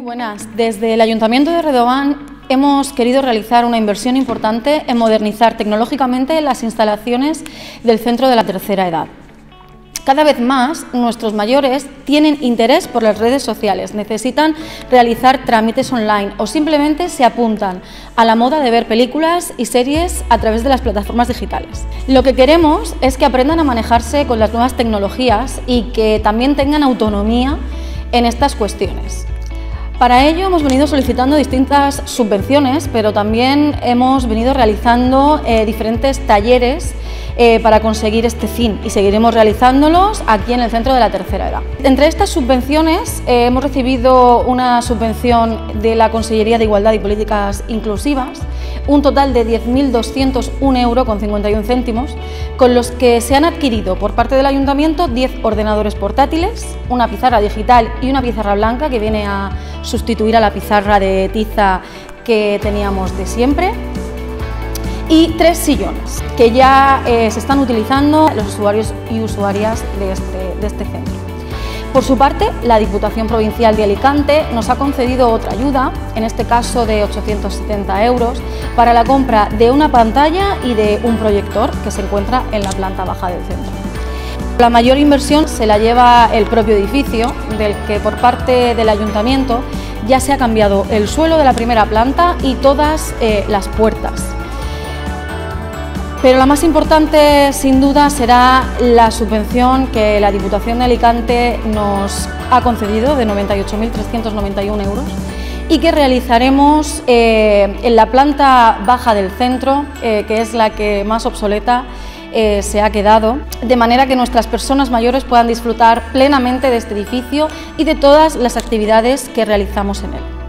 Muy buenas. Desde el Ayuntamiento de Redován hemos querido realizar una inversión importante en modernizar tecnológicamente las instalaciones del Centro de la Tercera Edad. Cada vez más nuestros mayores tienen interés por las redes sociales, necesitan realizar trámites online o simplemente se apuntan a la moda de ver películas y series a través de las plataformas digitales. Lo que queremos es que aprendan a manejarse con las nuevas tecnologías y que también tengan autonomía en estas cuestiones. Para ello hemos venido solicitando distintas subvenciones, pero también hemos venido realizando eh, diferentes talleres eh, para conseguir este fin y seguiremos realizándolos aquí en el Centro de la Tercera Edad. Entre estas subvenciones eh, hemos recibido una subvención de la Consellería de Igualdad y Políticas Inclusivas, un total de 10.201 euros con 51 céntimos, con los que se han adquirido por parte del Ayuntamiento 10 ordenadores portátiles, una pizarra digital y una pizarra blanca que viene a sustituir a la pizarra de tiza que teníamos de siempre y tres sillones que ya eh, se están utilizando los usuarios y usuarias de este, de este centro. Por su parte, la Diputación Provincial de Alicante nos ha concedido otra ayuda, en este caso de 870 euros, para la compra de una pantalla y de un proyector que se encuentra en la planta baja del centro. La mayor inversión se la lleva el propio edificio, del que por parte del ayuntamiento ya se ha cambiado el suelo de la primera planta y todas eh, las puertas. Pero la más importante, sin duda, será la subvención que la Diputación de Alicante nos ha concedido de 98.391 euros y que realizaremos eh, en la planta baja del centro, eh, que es la que más obsoleta eh, se ha quedado, de manera que nuestras personas mayores puedan disfrutar plenamente de este edificio y de todas las actividades que realizamos en él.